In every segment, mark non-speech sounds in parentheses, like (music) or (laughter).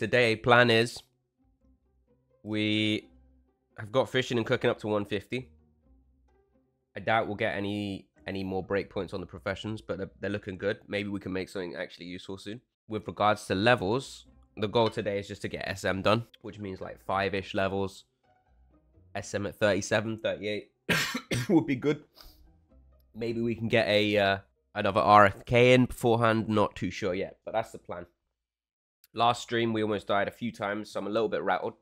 today plan is we have got fishing and cooking up to 150. I doubt we'll get any any more breakpoints on the professions, but they're, they're looking good. Maybe we can make something actually useful soon. With regards to levels, the goal today is just to get SM done, which means like five-ish levels. SM at 37, 38 (coughs) would be good. Maybe we can get a uh, another RFK in beforehand. Not too sure yet, but that's the plan. Last stream, we almost died a few times, so I'm a little bit rattled.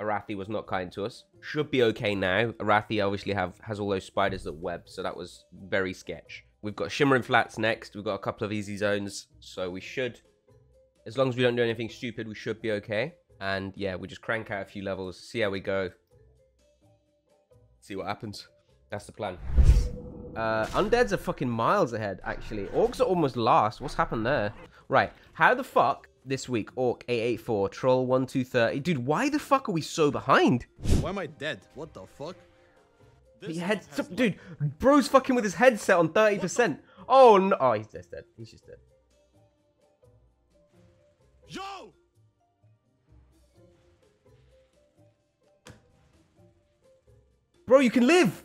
Arathi was not kind to us. Should be okay now. Arathi obviously have has all those spiders that web, so that was very sketch. We've got Shimmering Flats next. We've got a couple of easy zones, so we should, as long as we don't do anything stupid, we should be okay. And yeah, we just crank out a few levels, see how we go, see what happens. That's the plan. Uh, undeads are fucking miles ahead, actually. Orcs are almost last. What's happened there? Right. How the fuck this week? Orc 884, Troll 1230. Dude, why the fuck are we so behind? Why am I dead? What the fuck? This he head, dude, bro's fucking with his headset on 30%. Oh no. Oh, he's just dead. He's just dead. Yo! Bro, you can live!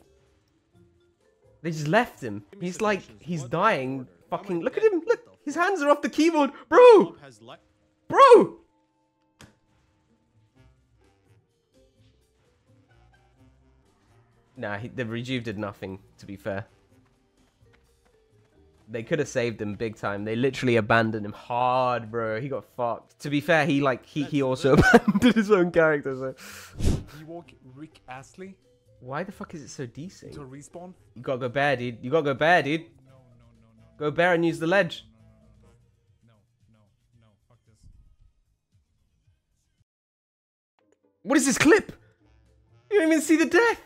They just left him. He's like, he's dying. Fucking, look at him. Look, his hands are off the keyboard. Bro! Bro! Nah, he, the rejuve did nothing, to be fair. They could have saved him big time. They literally abandoned him hard, bro. He got fucked. To be fair, he like he, he also (laughs) abandoned his own character. So. You walk Rick Astley why the fuck is it so decent? To respawn? You gotta go bare, dude. You gotta go bare, dude. No, no, no, no. Go bare and use the ledge. What is this clip? You don't even see the death.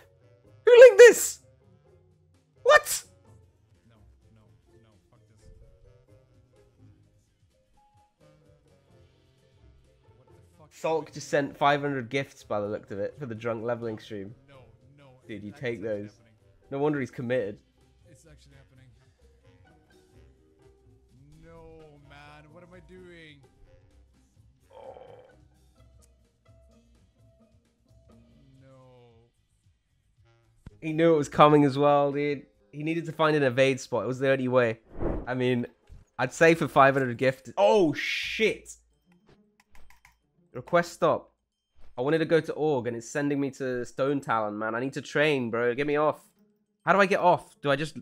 Who linked this? What? No, no, no. Fuck this. What the fuck? Salk just sent 500 gifts by the look of it for the drunk leveling stream. No, no. Dude, you take those. Happening. No wonder he's committed. It's actually happening. No, man. What am I doing? He knew it was coming as well, dude. He needed to find an evade spot. It was the only way. I mean, I'd say for 500 gift. Oh, shit. Request stop. I wanted to go to org and it's sending me to Stonetalon, man. I need to train, bro. Get me off. How do I get off? Do I just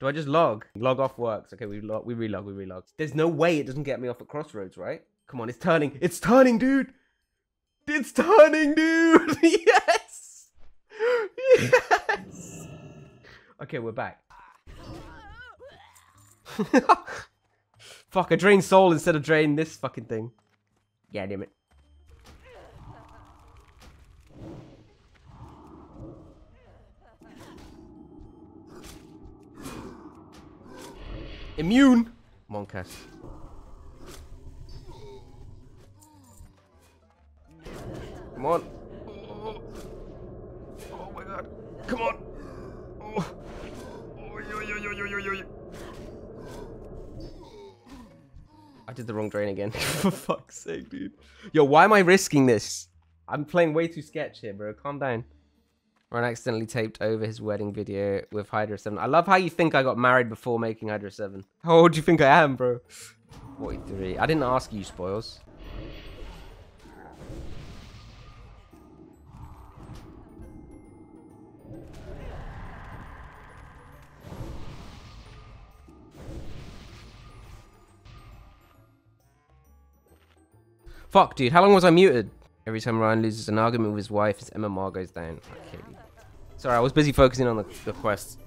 do I just log? Log off works. Okay, we log, we relog, we relog. There's no way it doesn't get me off at Crossroads, right? Come on, it's turning. It's turning, dude. It's turning, dude. (laughs) yes. Yes. Okay, we're back. (laughs) Fuck, I drained soul instead of drain this fucking thing. Yeah, damn it. Immune! Monkas. Come on. Oh. oh my god. Come on. Oh. I did the wrong drain again. (laughs) For fuck's sake, dude. Yo, why am I risking this? I'm playing way too sketch here, bro. Calm down. Ron accidentally taped over his wedding video with Hydra 7. I love how you think I got married before making Hydra 7. How old do you think I am, bro? 43. I didn't ask you, spoils. Fuck, dude. How long was I muted? Every time Ryan loses an argument with his wife, his MMR goes down. Okay. Sorry, I was busy focusing on the, the quest.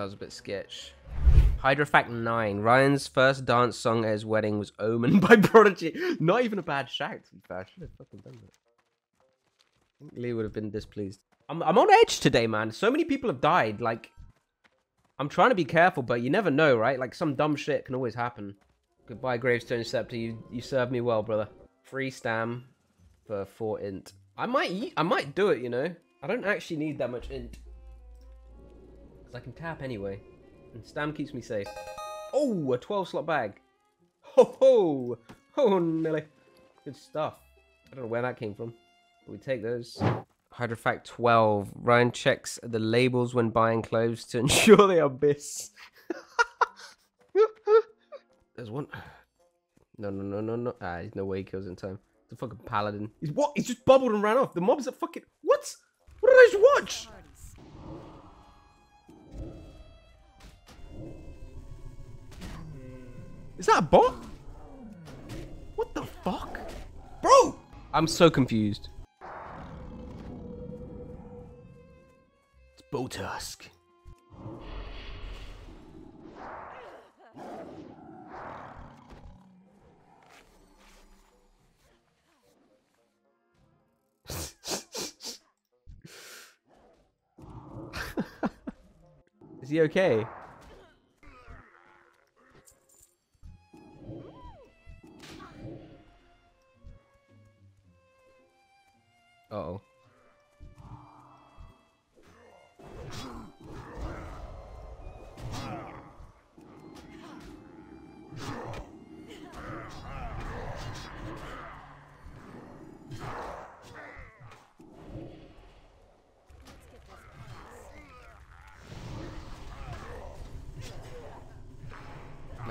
That was a bit sketch. Hydrofact 9. Ryan's first dance song at his wedding was Omen (laughs) by Prodigy. Not even a bad shout, to be fair. I should have fucking done that. Lee would have been displeased. I'm, I'm on edge today, man. So many people have died. Like, I'm trying to be careful, but you never know, right? Like, some dumb shit can always happen. Goodbye, Gravestone Scepter. You, you served me well, brother. Free stam for 4 int. I might, I might do it, you know? I don't actually need that much int. Because I can tap anyway. And Stam keeps me safe. Oh, a 12 slot bag. Ho ho! Oh, Nelly. Good stuff. I don't know where that came from. But we take those. Hydrofact 12. Ryan checks the labels when buying clothes to (laughs) ensure they are bis. (laughs) There's one. No, no, no, no, no. Ah, there's no way he kills in time. A fucking paladin. He's what? He's just bubbled and ran off. The mobs are fucking. What? What did I just watch? Is that a bot? What the fuck? Bro! I'm so confused. It's Botusk. Is he okay?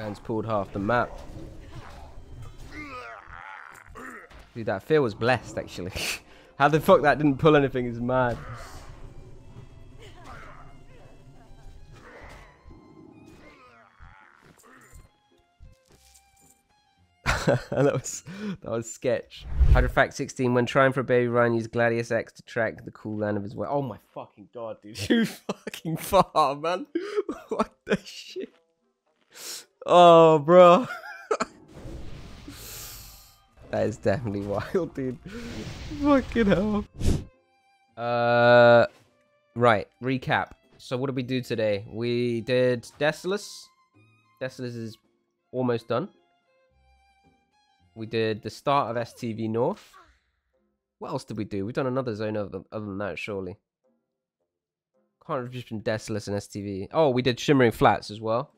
Man's pulled half the map. Dude, that fear was blessed, actually. (laughs) How the fuck that didn't pull anything is mad. (laughs) that was that was sketch. Hydrofact 16. When trying for a baby run, use Gladius X to track the cool cooldown of his way. Oh my fucking god, dude. (laughs) You fucking far, man. what the shit? Oh, bro. (laughs) that is definitely wild, dude. Fucking hell. Uh, right. Recap. So what did we do today? We did Desolace. Desolace is almost done. We did the start of STV North. What else did we do? We've done another zone other, than that, surely. Can't have just been Desolace and STV. Oh, we did Shimmering Flats as well.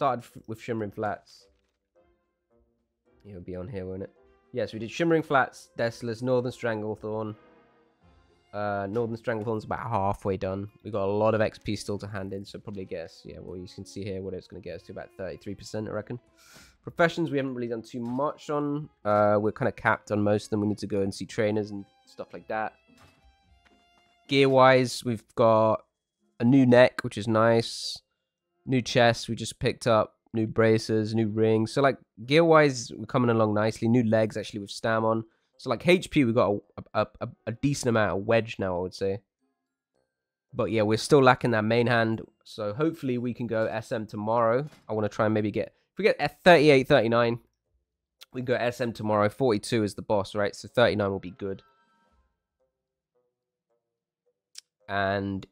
Started with Shimmering Flats. It'll be on here, won't it? Yes, we did Shimmering Flats, Desolace, Northern Stranglethorn. Uh, Northern Stranglethorn's about halfway done. We've got a lot of XP still to hand in, so probably guess. Yeah, well, you can see here what it's going to get us to about 33%, I reckon. Professions, we haven't really done too much on. Uh, we're kind of capped on most of them. We need to go and see trainers and stuff like that. Gear-wise, we've got a new neck, which is nice. New chest we just picked up. New braces, new rings. So like gear-wise, we're coming along nicely. New legs actually with Stam on. So like HP, we got a, a, a, a decent amount of wedge now, I would say. But yeah, we're still lacking that main hand. So hopefully we can go SM tomorrow. I want to try and maybe get... If we get 38, 39, we can go SM tomorrow. 42 is the boss, right? So 39 will be good. And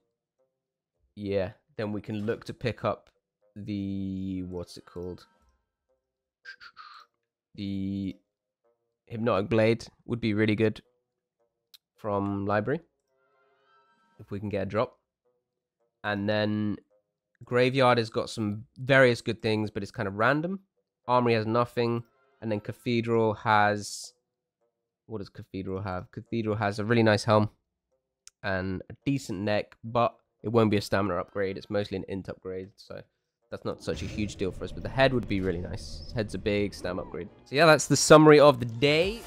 yeah, then we can look to pick up the... What's it called? The Hypnotic Blade would be really good from library if we can get a drop. And then Graveyard has got some various good things, but it's kind of random. Armory has nothing, and then Cathedral has what does Cathedral have? Cathedral has a really nice helm and a decent neck, but it won't be a stamina upgrade. It's mostly an int upgrade, so that's not such a huge deal for us. But the head would be really nice. Head's a big stamina upgrade. So yeah, that's the summary of the day.